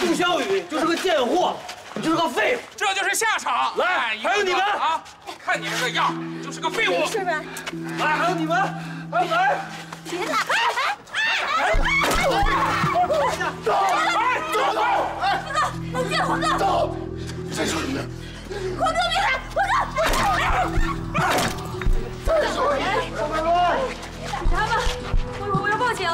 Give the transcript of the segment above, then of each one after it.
杜小雨就是个贱货，你就是个废物，这就是下场。来，还有你们啊，看你这个样，就是个废物。是吧？来，还有你们，还有来。别打！哎哎哎！走！哎，走走！黄哥，冷静，黄哥。走！再说一遍。黄哥，别打！黄哥！再说一遍。别打他们！我我要报警。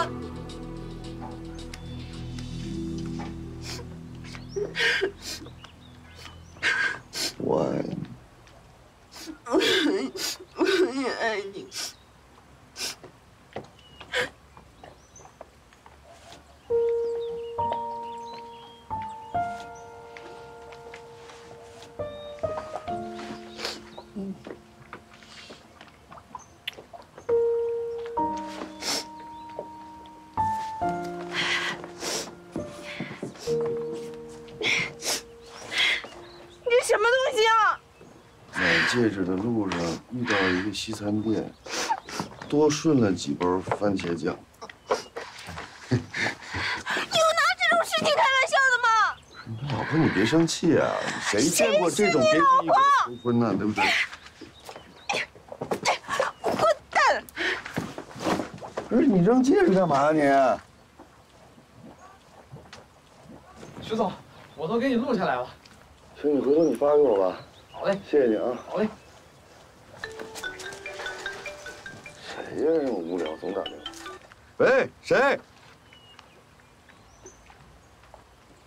我，我也爱你。戒指的路上遇到一个西餐店，多顺了几包番茄酱。你有拿这种事情开玩笑的吗？老婆，你别生气啊！谁见过这种别具一格的求婚呢？对不对？混蛋！不是你扔戒指干嘛呀你？徐总，我都给你录下来了。行，你回头你发给我吧。好嘞，谢谢你啊。好嘞。谁呀？这么无聊，总打电话。喂，谁？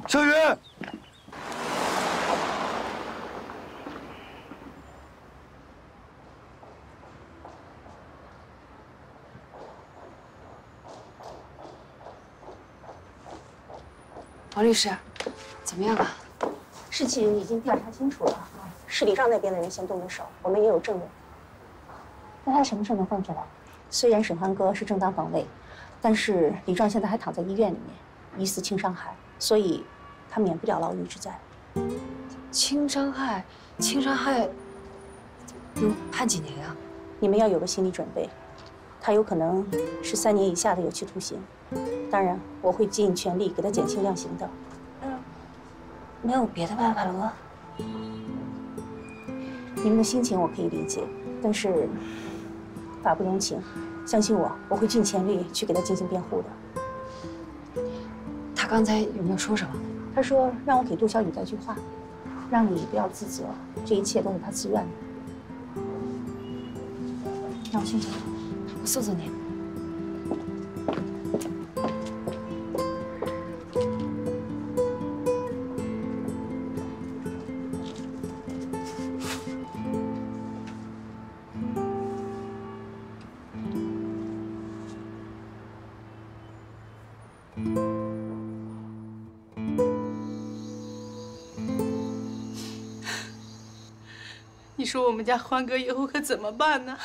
小雨。王律师，怎么样了？事情已经调查清楚了，是李壮那边的人先动的手，我们也有证人。那他什么时候能放出来？虽然沈欢哥是正当防卫，但是李壮现在还躺在医院里面，疑似轻伤害，所以他免不了牢狱之灾。轻伤害，轻伤害，能判几年呀？你们要有个心理准备，他有可能是三年以下的有期徒刑。当然，我会尽全力给他减轻量刑的。嗯，没有别的办法了吗？你们的心情我可以理解，但是法不容情，相信我，我会尽全力去给他进行辩护的。他刚才有没有说什么？他说让我给杜小雨带句话，让你不要自责，这一切都是他自愿的。让我先走，我送送你。说我们家欢哥以后可怎么办呢？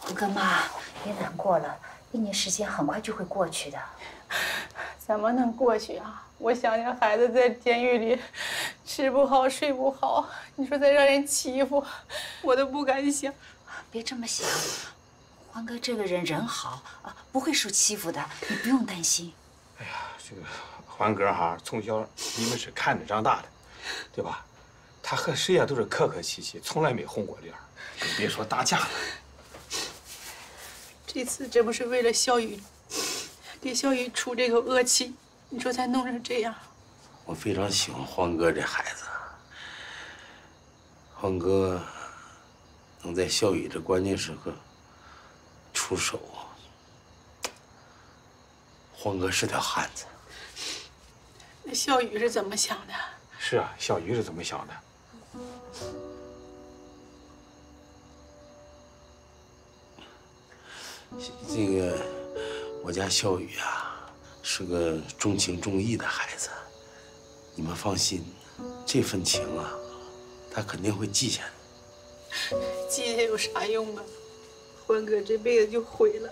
欢哥妈，别难过了，一年时间很快就会过去的。怎么能过去啊？我想想，孩子在监狱里吃不好睡不好，你说再让人欺负，我都不敢想。别这么想，欢哥这个人人好啊，不会受欺负的，你不用担心。哎呀，这个欢哥哈，从小你们是看着长大的，对吧？他和谁呀都是客客气气，从来没红过脸，更别说打架了。这次这不是为了小雨，给小雨出这个恶气，你说才弄成这样。我非常喜欢欢哥这孩子，欢哥能在小雨这关键时刻出手，欢哥是条汉子。那小雨是怎么想的？是啊，小雨是怎么想的？这个我家小雨啊，是个重情重义的孩子，你们放心，这份情啊，他肯定会记下的。记下有啥用啊？欢哥这辈子就毁了。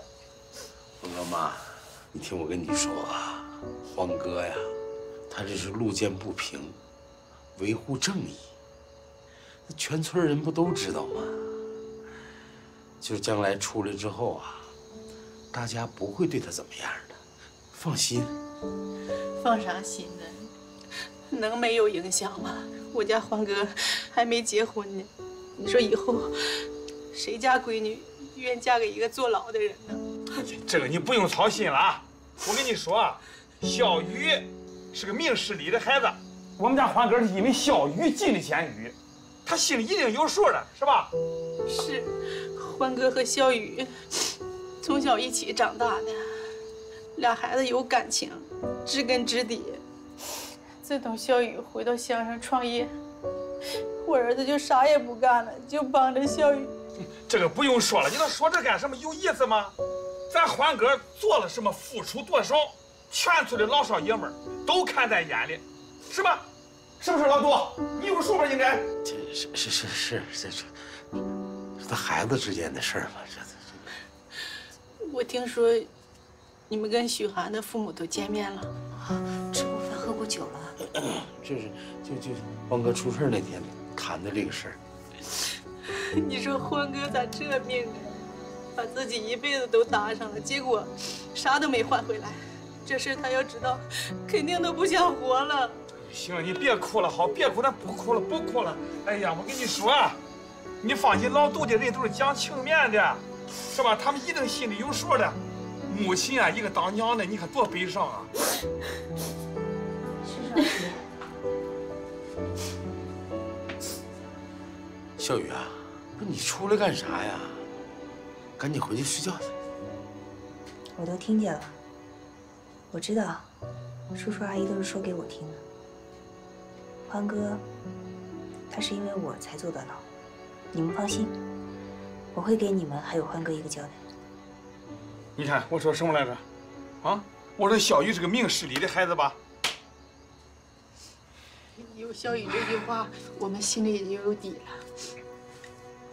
欢哥妈，你听我跟你说啊，欢哥呀，他这是路见不平，维护正义。那全村人不都知道吗？就是将来出来之后啊，大家不会对他怎么样的，放心。放啥心呢？能没有影响吗？我家欢哥还没结婚呢，你说以后谁家闺女愿嫁给一个坐牢的人呢？这个你不用操心了啊！我跟你说啊，小雨是个明事理的孩子，我们家欢哥是因为小雨进的监狱，他心里一定有数的，是吧？是，欢哥和小雨 从小一起长大的，俩孩子有感情，知根知底。自从小雨回到乡上创业，我儿子就啥也不干了，就帮着小雨。这个不用说了，你都说这干什么？有意思吗？咱欢哥做了什么，付出多少，全村的老少爷们儿都看在眼里，是吧？是不是老杜？你有数吧？应该。这是是是是这是，这他孩子之间的事儿嘛，这这。我听说，你们跟许涵的父母都见面了，吃过饭，喝过酒了。就是就就欢哥出事那天谈的这个事儿。你说欢哥咋这命啊？把自己一辈子都搭上了，结果啥都没换回来。这事他要知道，肯定都不想活了。行了，你别哭了，好，别哭了，不哭了，不哭了。哎呀，我跟你说，你放心，老杜家人都是讲情面的，是吧？他们一定心里有数的。母亲啊，一个当娘的，你看多悲伤啊！小雨啊，不是你出来干啥呀？赶紧回去睡觉去。我都听见了，我知道，叔叔阿姨都是说给我听的。欢哥，他是因为我才坐的牢，你们放心，我会给你们还有欢哥一个交代。你看我说什么来着？啊，我说小雨是个明事理的孩子吧？有小雨这句话，我们心里也就有底了。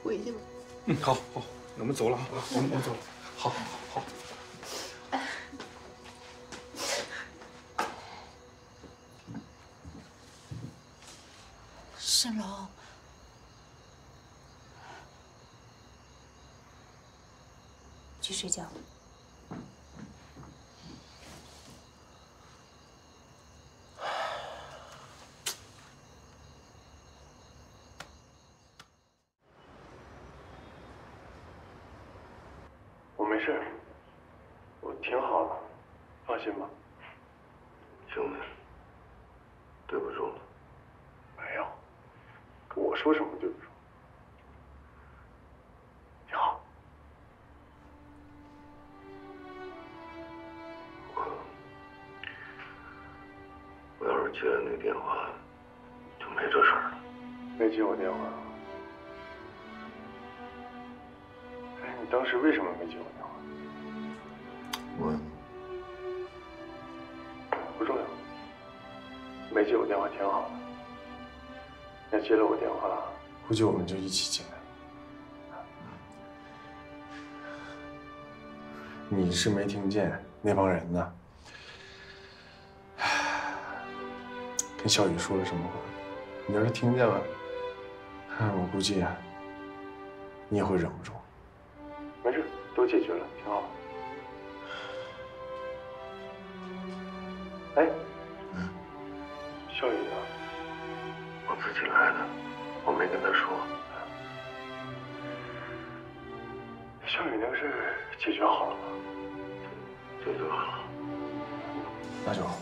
回去吧。嗯，好，好，那我们走了啊，我们我们走了。好，好，好。蜃楼，去睡觉。我没事，我挺好的，放心吧。兄弟，对不住了。没有，跟我说什么对不住？你好。我我要是接了那电话，就没这事儿了。没接我电话？哎，你当时为什么没接我电话？我不重要，没接我电话挺好的。要接了我电话，估计我们就一起进来了。你是没听见那帮人呢？跟小雨说了什么话？你要是听见了，我估计啊，你也会忍不住。没事，都解决了，挺好。哎，跟他说。小雨那个事解决好了吗？解决好了。那就好。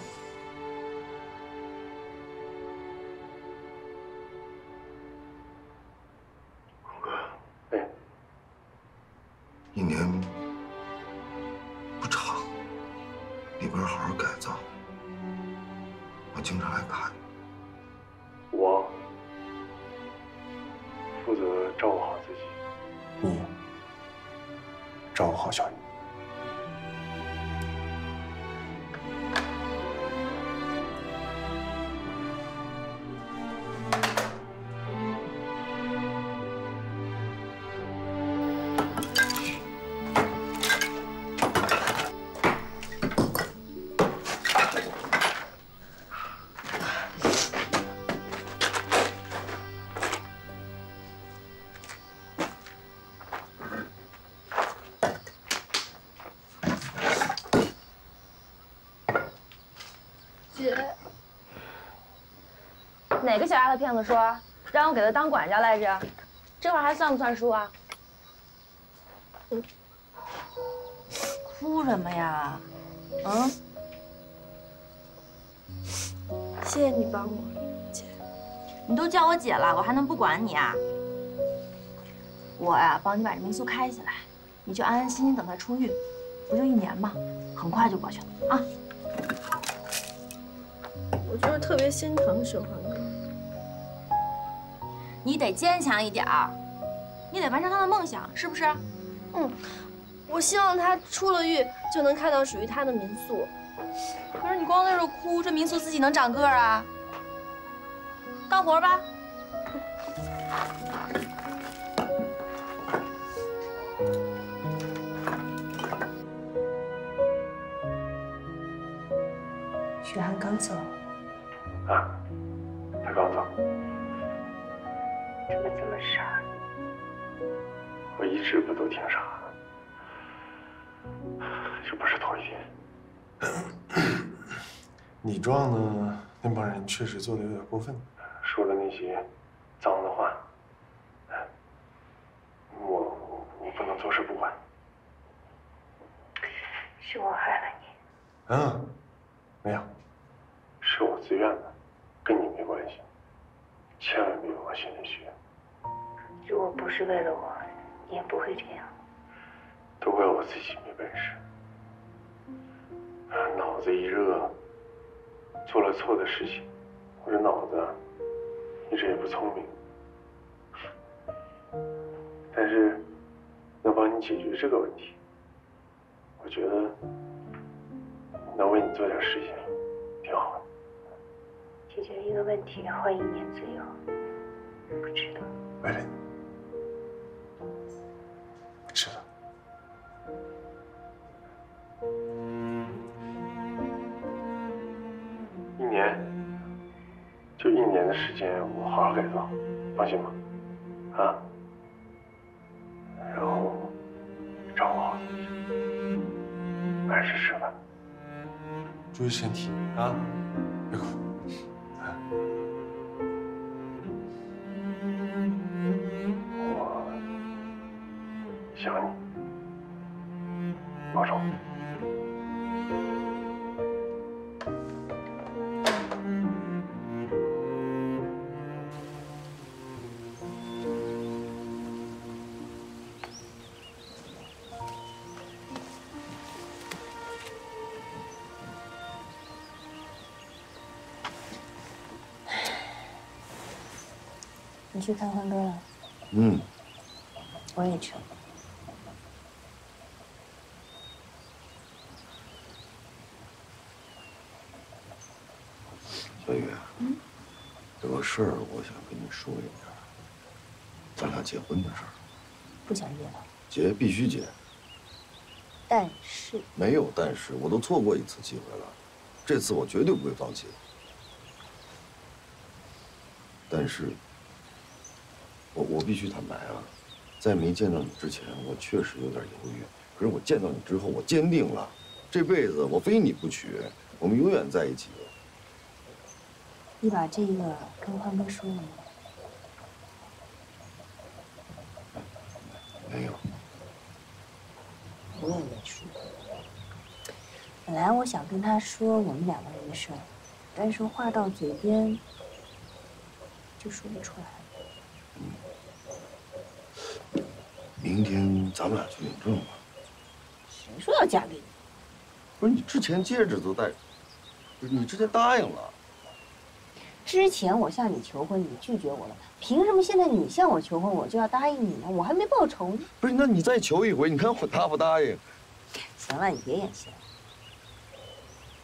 哪个小丫头片子说让我给她当管家来着？这会儿还算不算数啊？哭什么呀？嗯？谢谢你帮我，姐。你都叫我姐了，我还能不管你啊？我呀，帮你把这民宿开起来，你就安安心心等他出狱，不就一年吗？很快就过去了啊。我就是特别心疼沈欢哥。你得坚强一点儿，你得完成他的梦想，是不是？嗯，我希望他出了狱就能看到属于他的民宿。可是你光在这哭，这民宿自己能长个儿啊？干活吧。我一直不都挺傻的，这不是头一天。你撞的那帮人确实做的有点过分，说了那些脏的话，我我我不能坐视不管。是我害了你。嗯，没有，是我自愿的，跟你没关系。千万别往心里去。如果不是为了我，你也不会这样。都怪我自己没本事，脑子一热，做了错的事情。我这脑子一直也不聪明，但是能帮你解决这个问题，我觉得能为你做点事情，挺好的。解决一个问题换一年自由，不值得。为了你，时间，我好好改造，放心吧，啊。然后照顾好自己，按时吃饭。注意身体啊，你去看欢哥了？嗯，我也去了。小雨，有个事儿我想跟你说一下，咱俩结婚的事儿。不想结了，结必须结，但是没有但是，我都错过一次机会了，这次我绝对不会放弃。但是，我我必须坦白啊，在没见到你之前，我确实有点犹豫。可是我见到你之后，我坚定了，这辈子我非你不娶，我们永远在一起。你把这个跟欢哥说了吗？没有。我也没说。本来我想跟他说我们两个人的事儿，但是话到嘴边就说不出来。明天咱们俩去领证吧。谁说要嫁给你？不是你之前戒指都戴，不是你之前答应了。之前我向你求婚，你拒绝我了，凭什么现在你向我求婚，我就要答应你呢？我还没报仇呢。不是，那你再求一回，你看我答不答应？行了，你别演戏了。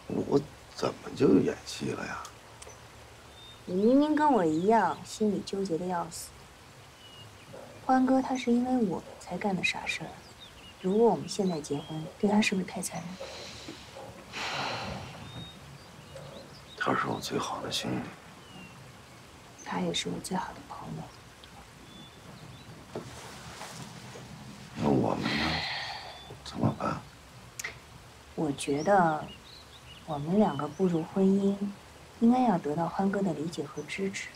我我怎么就演戏了呀？你明明跟我一样，心里纠结的要死。欢哥他是因为我才干的傻事儿，如果我们现在结婚，对他是不是太残忍？他是我最好的兄弟。他也是我最好的朋友。那我们呢？怎么办？我觉得，我我们两个步入婚姻，应该要得到欢哥的理解和支持。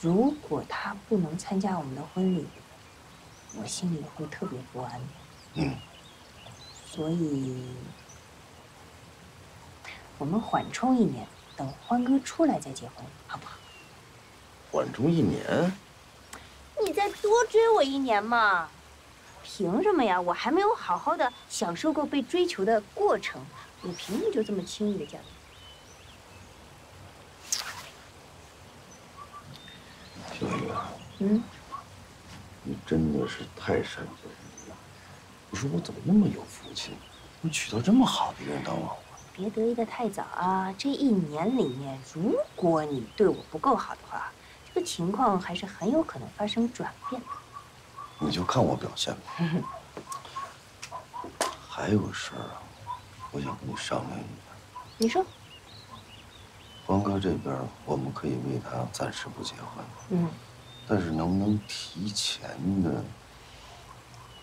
如果他不能参加我们的婚礼，我心里会特别不安。嗯，所以，我们缓冲一年，等欢哥出来再结婚，好不好？缓冲一年？你再多追我一年嘛？凭什么呀？我还没有好好的享受过被追求的过程，你凭什么就这么轻易的嫁给小雨啊，嗯，你真的是太善解人意了。你说我怎么那么有福气，能娶到这么好的一个人当老婆？别得意的太早啊！这一年里面，如果你对我不够好的话，这个情况还是很有可能发生转变的。你就看我表现吧。还有个事儿啊，我想跟你商量一下。你说。欢哥这边，我们可以为他暂时不结婚。嗯。但是能不能提前的、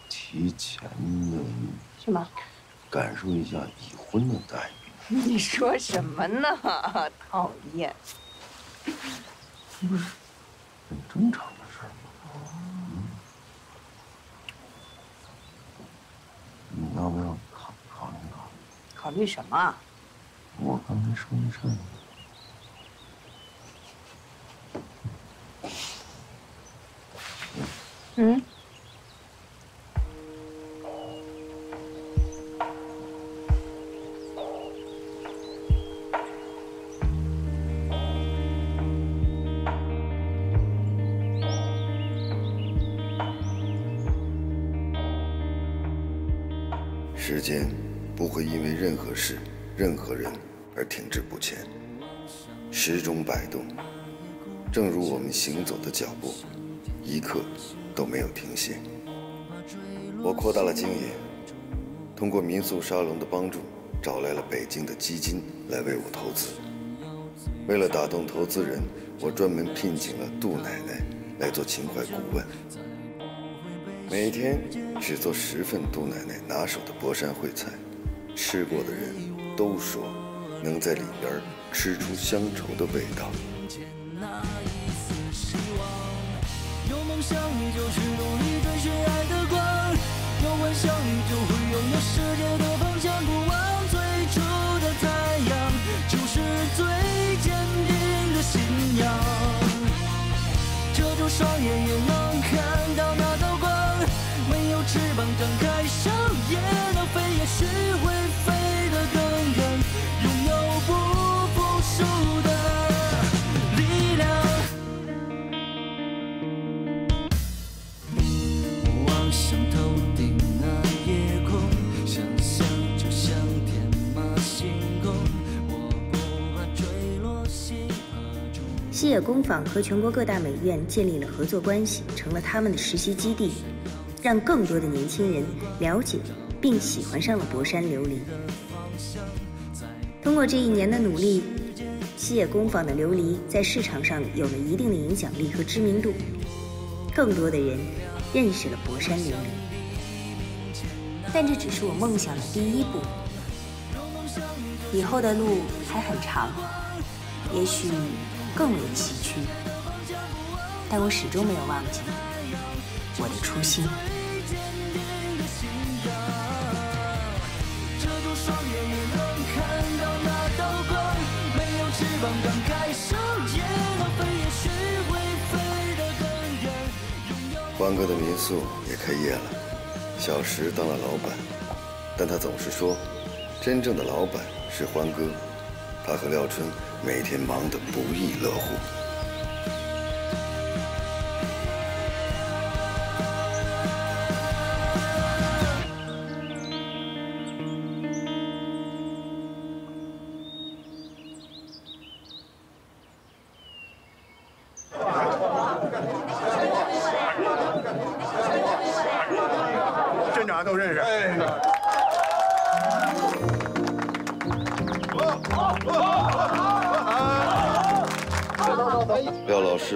提前的？什么？感受一下已婚的待遇。你说什么呢？讨厌。不是，很正常的事儿。你要不要考考虑考虑？考虑什么？我刚才说那事儿。嗯。时间不会因为任何事、任何人而停滞不前，时钟摆动，正如我们行走的脚步，一刻都没有停歇。我扩大了经营，通过民宿沙龙的帮助，找来了北京的基金来为我投资。为了打动投资人，我专门聘请了杜奶奶来做情怀顾问。每天只做十份杜奶奶拿手的博山烩菜，吃过的人都说能在里边吃出乡愁的味道。双眼也能野工坊和全国各大美院建立了合作关系，成了他们的实习基地。让更多的年轻人了解并喜欢上了博山琉璃。通过这一年的努力，西野工坊的琉璃在市场上有了一定的影响力和知名度，更多的人认识了博山琉璃。但这只是我梦想的第一步，以后的路还很长，也许更为崎岖，但我始终没有忘记我的初心。欢哥的民宿也开业了，小石当了老板，但他总是说，真正的老板是欢哥，他和廖春每天忙得不亦乐乎。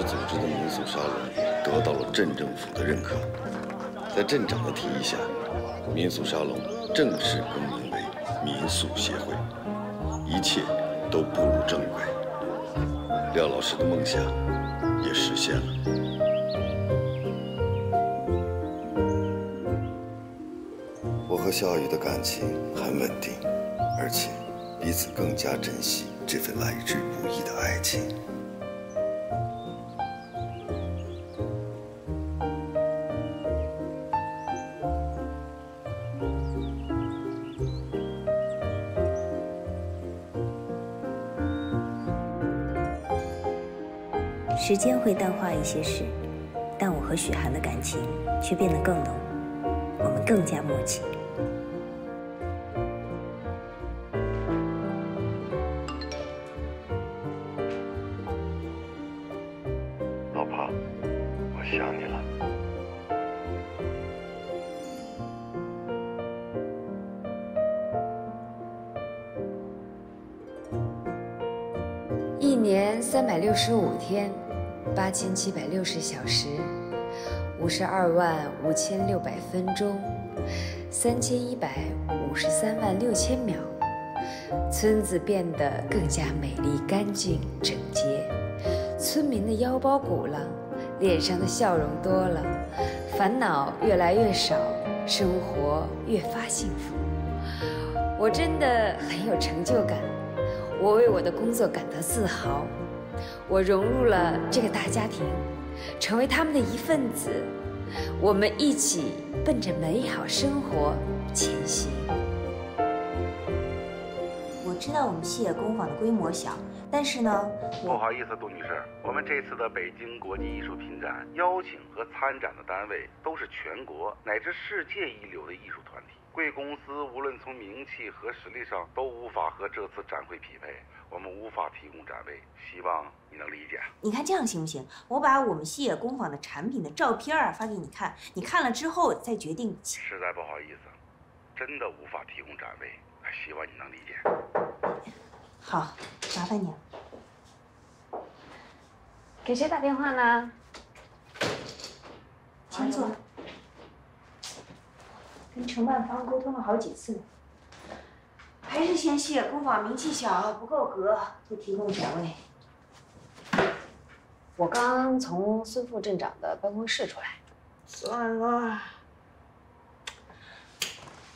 组织的民宿沙龙得到了镇政府的认可，在镇长的提议下，民宿沙龙正式更名为民宿协会，一切都步入正轨。廖老师的梦想也实现了。我和小雨的感情很稳定，而且彼此更加珍惜这份来之不易的爱情。时间会淡化一些事，但我和许涵的感情却变得更浓，我们更加默契。老婆，我想你了。一年三百六十五天，八千七百六十小时，五十二万五千六百分钟，三千一百五十三万六千秒，村子变得更加美丽、干净、整洁，村民的腰包鼓了，脸上的笑容多了，烦恼越来越少，生活越发幸福。我真的很有成就感。我为我的工作感到自豪，我融入了这个大家庭，成为他们的一份子，我们一起奔着美好生活前行。我知道我们西野工坊的规模小，但是呢，不好意思，杜女士，我们这次的北京国际艺术品展邀请和参展的单位都是全国乃至世界一流的艺术团体。贵公司无论从名气和实力上都无法和这次展会匹配，我们无法提供展位，希望你能理解。你看这样行不行？我把我们西野工坊的产品的照片儿发给你看，你看了之后再决定。实在不好意思，真的无法提供展位，希望你能理解。好，麻烦你了。给谁打电话呢？请坐。跟承办方沟通了好几次，还是嫌西野工坊名气小，不够格，不提供展位。我刚从孙副镇长的办公室出来。算了，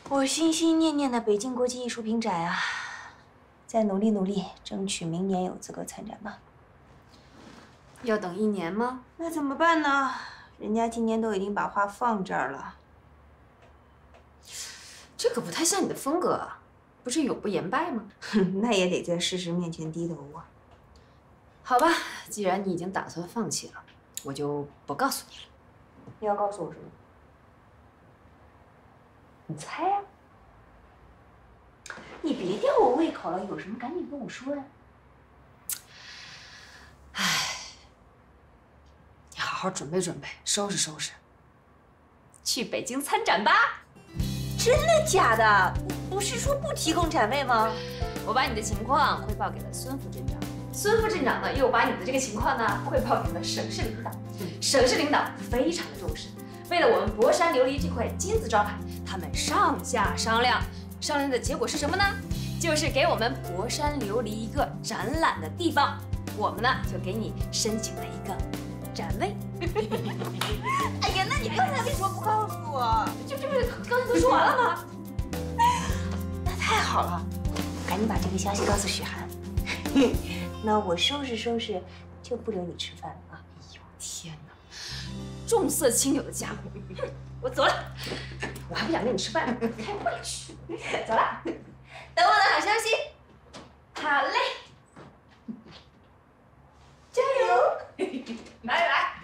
我心心念念的北京国际艺术品展啊，再努力努力，争取明年有资格参展吧。要等一年吗？那怎么办呢？人家今年都已经把画放这儿了。这可不太像你的风格啊，不是永不言败吗？那也得在事实面前低头啊。好吧，既然你已经打算放弃了，我就不告诉你了。你要告诉我什么？你猜呀？你别吊我胃口了，有什么赶紧跟我说呀。哎，你好好准备准备，收拾收拾，去北京参展吧。真的假的？不是说不提供展位吗？我把你的情况汇报给了孙副镇长，孙副镇长呢又把你的这个情况呢 汇报给了省市领导，省市领导非常的重视，为了我们博山琉璃这块金字招牌，他们上下商量，商量的结果是什么呢？就是给我们博山琉璃一个展览的地方，我们呢就给你申请了一个展位。刚才为什么不告诉我？就这不是刚才都说完了吗？那太好了，赶紧把这个消息告诉许涵。那我收拾收拾，就不留你吃饭了啊！哎呦天哪，重色轻友的家伙，我走了，我还不想跟你吃饭呢，开会去。走了，等我的好消息。好嘞，加油！来来。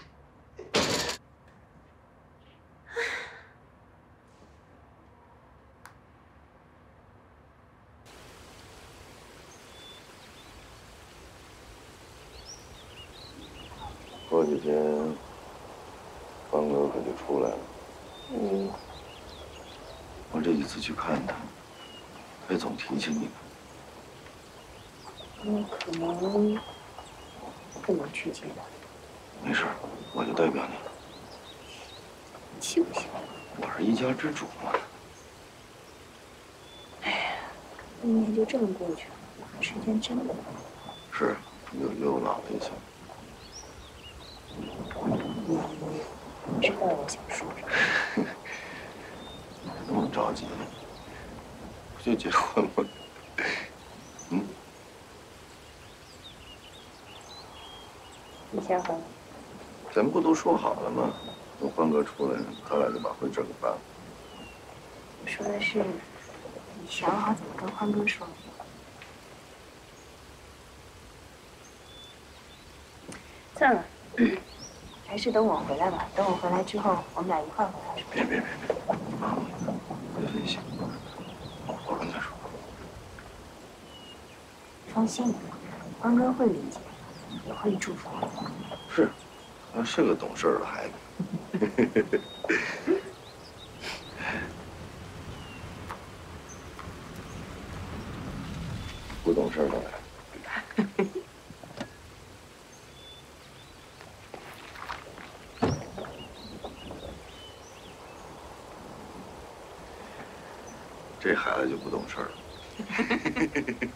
过几天，方哥可就出来了。嗯。我这几次去看他，他总提起你们。我可能不能去见他。没事，我就代表你。行不行？我是一家之主嘛。哎呀，一年就这么过去了，时间真的是，又又老了一岁。你知道我想说什么？那么着急，不就结婚吗？嗯，你先回来。咱们不都说好了吗？等欢哥出来，咱俩就把婚事给办了。我说的是，你想好怎么跟欢哥说？算了，还是等我回来吧。等我回来之后，我们俩一块儿回来。别别别别，别分心，我跟他说。放心，欢哥会理解，也会祝福。是，他是个懂事的孩子。不懂事的来。这孩子就不懂事了。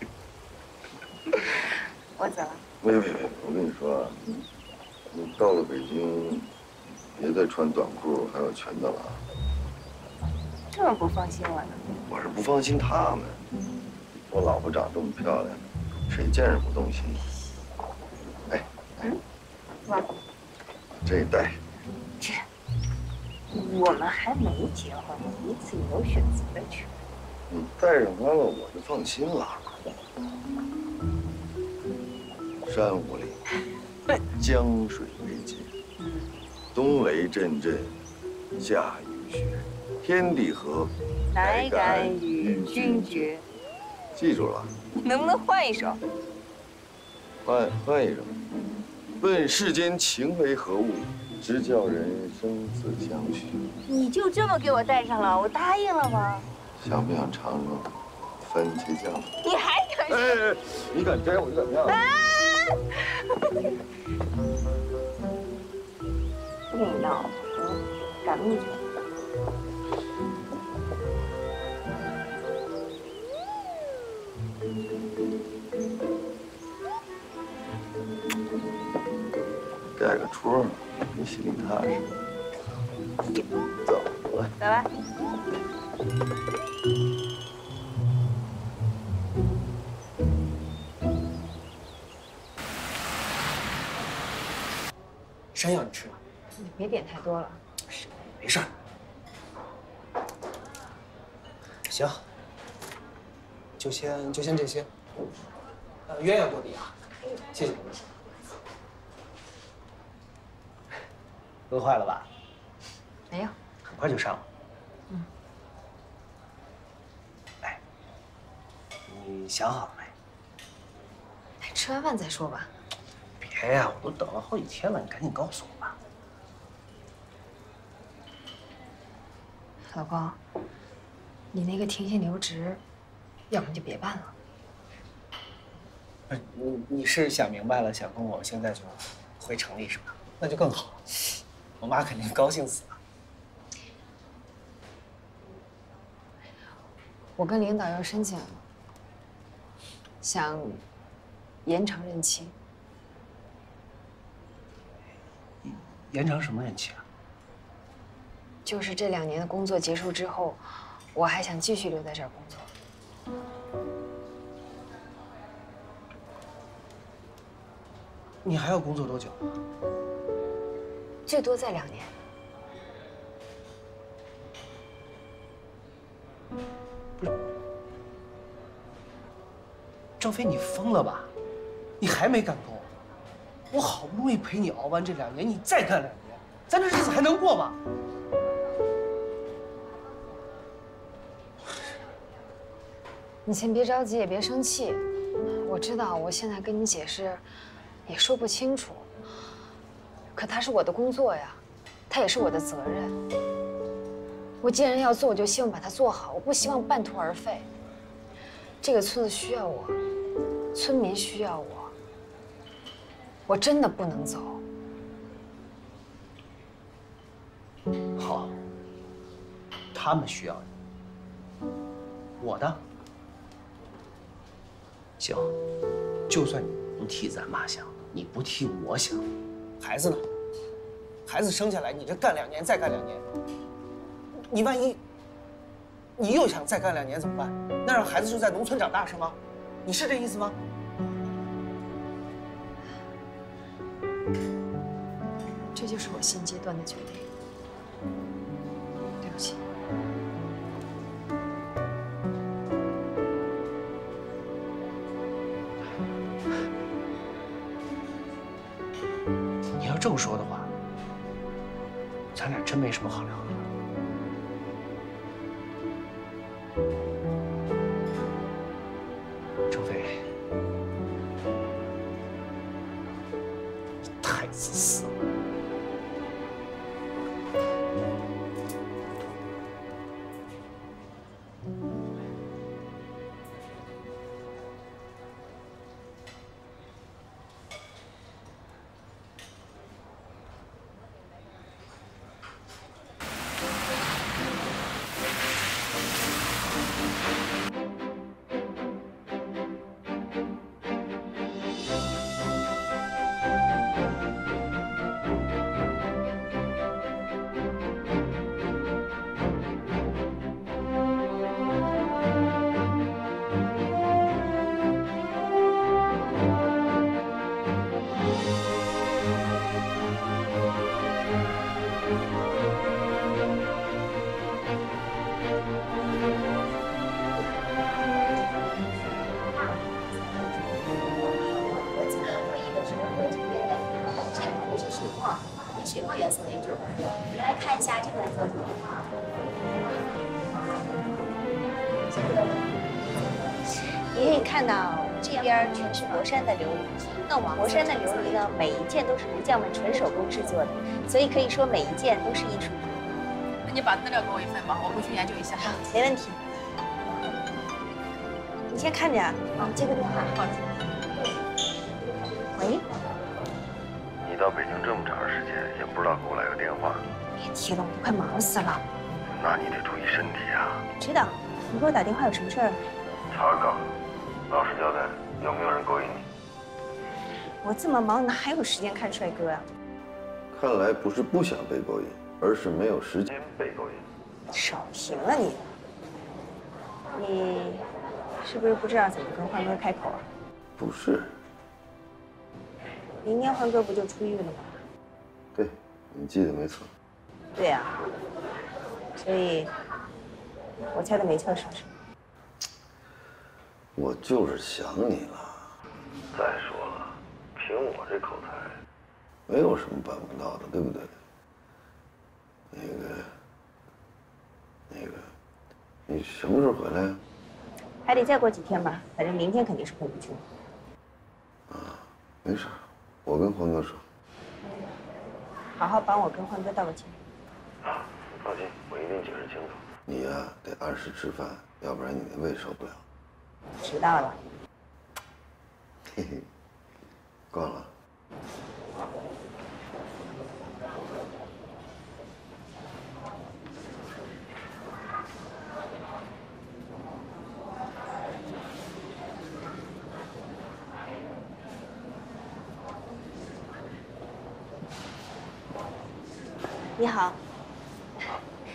我走了。没有没有！我跟你说啊，你到了北京，别再穿短裤还有裙子了啊。这么不放心我呢？我是不放心他们。我老婆长这么漂亮，谁见着不动心？哎，嗯，妈，这一戴，这我们还没结婚，彼此有选择的权。你带上它了，我就放心了。山无陵，江水冬雷阵阵，夏雨雪，天地合，乃敢与君绝。记住了，能不能换一首？换换一首。问世间情为何物，直叫人生死相许。你就这么给我带上了，我答应了吗？想不想尝尝番茄酱？你还敢？哎哎，你敢摘我就怎么样？不你闹，我赶路去。了。盖个戳，你心里踏实。走了。走吧。点太多了。没事儿。行，就先就先这些。呃，鸳鸯锅底啊，谢谢。饿坏了吧？没有。很快就上了。嗯。哎，你想好了没？吃完饭再说吧。别呀，我都等了好几天了，你赶紧告诉我吧。老公，你那个停薪留职，要么就别办了。不是你，你是想明白了，想跟我现在就回城里是吧？那就更好，我妈肯定高兴死了。我跟领导要申请，想延长任期。延长什么任期啊？就是这两年的工作结束之后，我还想继续留在这儿工作。你还要工作多久？最多再两年。不是，张飞，你疯了吧？你还没干够？我好不容易陪你熬完这两年，你再干两年，咱这日子还能过吗？你先别着急，也别生气。我知道我现在跟你解释，也说不清楚。可他是我的工作呀，他也是我的责任。我既然要做，我就希望把它做好，我不希望半途而废。这个村子需要我，村民需要我，我真的不能走。好，他们需要你，我呢？行，就算你替咱妈想，你不替我想，孩子呢？孩子生下来，你这干两年，再干两年，你万一你又想再干两年怎么办？那让孩子就在农村长大是吗？你是这意思吗？这就是我现阶段的决定。什么好聊的？那我们博山的琉璃呢，每一件都是炉匠们纯手工制作的，所以可以说每一件都是艺术品。那你把资料给我一份吧，我回去研究一下。没问题。你先看着啊，我接个电话。好。喂，你到北京这么长时间，也不知道给我来个电话，别提了，我都快忙死了。那你得注意身体啊。知道，你给我打电话有什么事儿？查岗，老实交代，有没有人勾引你？我这么忙，哪还有时间看帅哥啊？看来不是不想被勾引，而是没有时间被勾引。少贫了你！你是不是不知道怎么跟欢哥开口啊？不是，明年欢哥不就出狱了吗？对，你记得没错。对呀、所以我猜的没错，是不是？我就是想你了。再说了，凭我这口才，没有什么办不到的，对不对？那个，那个，你什么时候回来呀？还得再过几天吧，反正明天肯定是回不去。啊没事，我跟欢哥说。好好帮我跟欢哥道个歉。啊放心，我一定解释清楚。你呀、得按时吃饭，要不然你的胃受不了。知道了。嘿嘿，挂了。你好，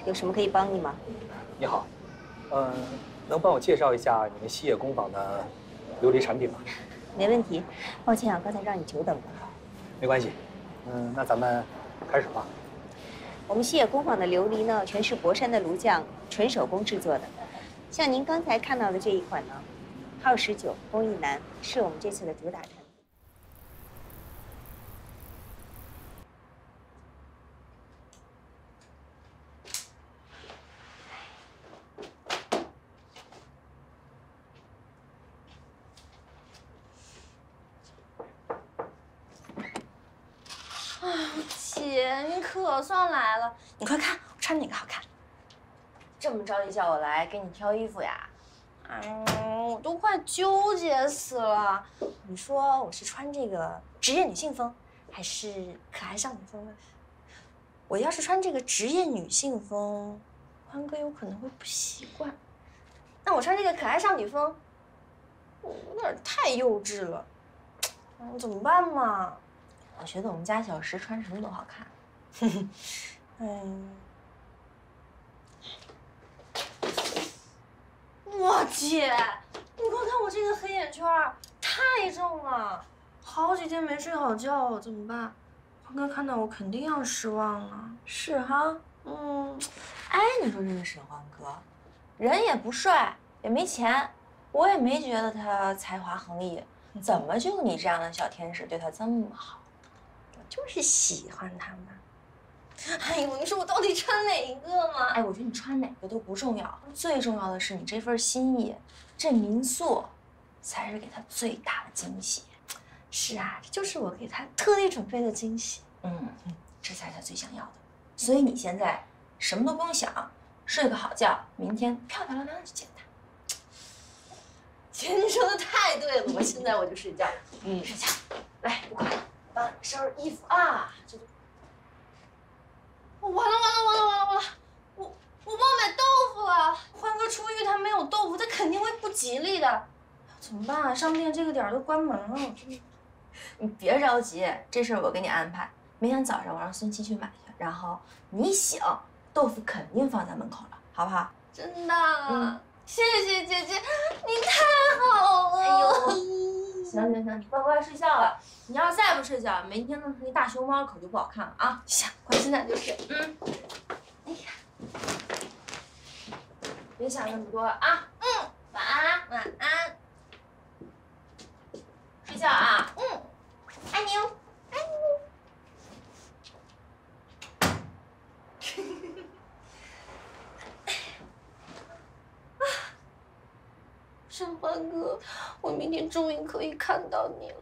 有什么可以帮你吗？你好，嗯，能帮我介绍一下你们西野工坊的琉璃产品吗？没问题。抱歉啊，刚才让你久等了。没关系，嗯，那咱们开始吧。我们西野工坊的琉璃呢，全是博山的炉匠纯手工制作的。像您刚才看到的这一款呢，号十九，工艺难，是我们这次的主打产品。姐，你可算来了！你快看，我穿哪个好看？这么着急叫我来给你挑衣服呀？嗯，我都快纠结死了。你说我是穿这个职业女性风，还是可爱少女风呢？我要是穿这个职业女性风，欢哥有可能会不习惯。那我穿这个可爱少女风，我有点点太幼稚了。嗯，怎么办嘛？我觉得我们家小石穿什么都好看。嗯。我姐，你快看我这个黑眼圈，太重了，好几天没睡好觉，怎么办？欢哥看到我肯定要失望了。是哈，嗯，哎，你说这个沈欢哥，人也不帅，也没钱，我也没觉得他才华横溢，怎么就你这样的小天使对他这么好？我就是喜欢他嘛。哎呦，你说我到底穿哪一个嘛？哎，我觉得你穿哪个都不重要，最重要的是你这份心意，这民宿才是给他最大的惊喜。是啊，这就是我给他特地准备的惊喜。嗯，这才是他最想要的。所以你现在什么都不用想，睡个好觉，明天漂漂亮亮去见他。姐，你说的太对了，我现在我就睡觉。嗯，睡觉。来，不管了，帮你收拾衣服啊。这。完了完了完了完了完了！我我忘买豆腐了。欢哥出狱，他没有豆腐，他肯定会不吉利的。怎么办啊？商店这个点都关门了，我真……你别着急，这事儿我给你安排。明天早上我让孙七去买去，然后你一醒，豆腐肯定放在门口了，好不好？真的？嗯。谢谢姐姐，你太好了。哎呦，行行行，你乖乖睡觉了。你要再不睡觉，明天弄成一大熊猫，可就不好看了啊！行，快，现在就睡。嗯。哎呀，别想那么多啊。嗯，晚安，晚安。睡觉啊。嗯，爱你哦，爱你。沈欢哥，我明天终于可以看到你了，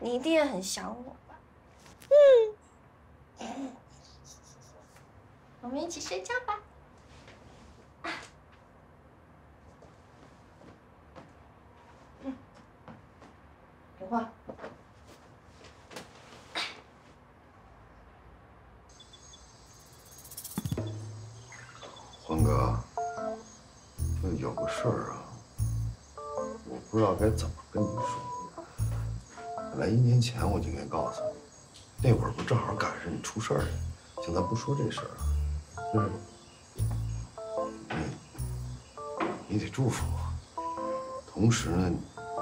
你一定也很想我吧？嗯，我们一起睡觉吧。嗯，别慌。欢哥，有个事儿啊。不知道该怎么跟你说。本来一年前我就应该告诉你，那会儿不正好赶上你出事儿了。行，咱不说这事儿了，就是你，你得祝福我，同时呢，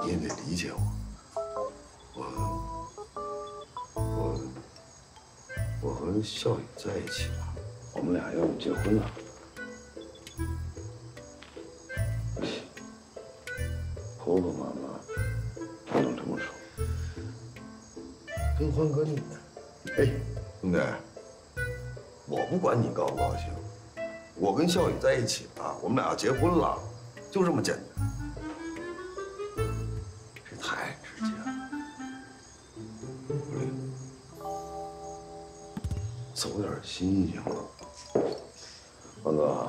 你也得理解我。我，我，我和笑宇在一起了，我们俩要结婚了。婆婆妈妈不能这么说。跟欢哥你呢？哎，兄弟，我不管你高不高兴，我跟笑宇在一起了，我们俩要结婚了，就这么简单。这太直接了。走点心行吗？欢哥，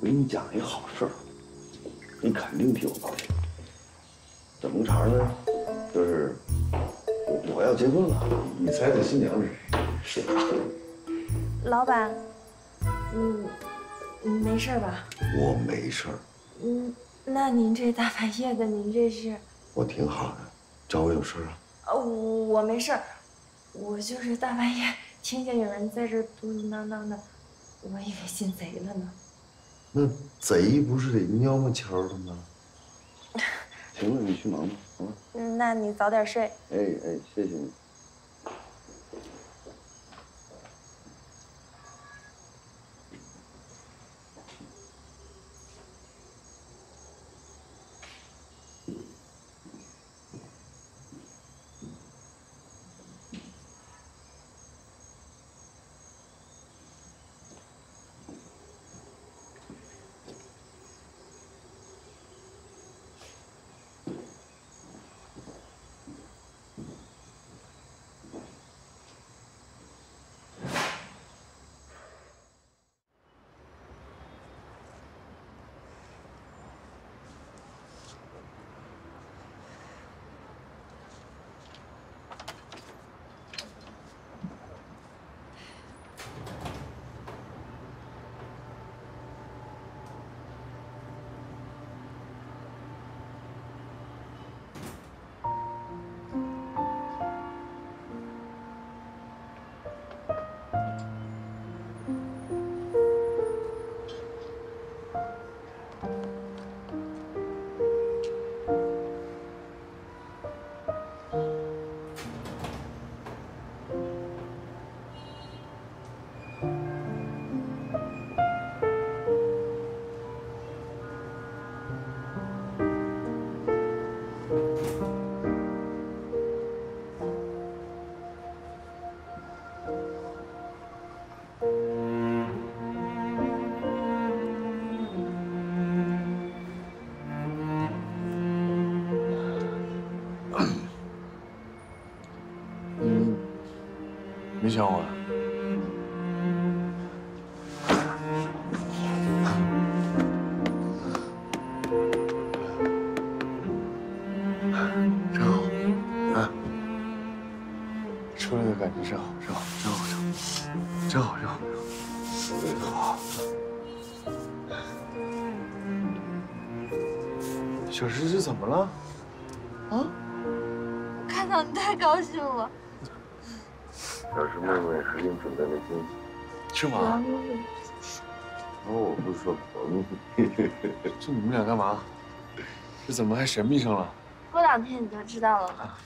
我给你讲一好事儿。定替我高兴，怎么个茬呢？就是我要结婚了，你猜猜新娘是谁？是老板，嗯，没事吧？我没事。嗯，那您这大半夜的，您这是？我挺好的，找我有事啊？呃，我没事，我就是大半夜听见有人在这嘟嘟囔囔的，我以为进贼了呢。那贼不是得喵么悄的吗？行了，你去忙吧，嗯。那你早点睡。哎哎，谢谢你。真好，啊！出来的感觉真好，真好，真好，真好，真好，真好，真好。小石是怎么了？是吗？哦，我不说朋友。这你们俩干嘛？这怎么还神秘上了？过两天你就知道了。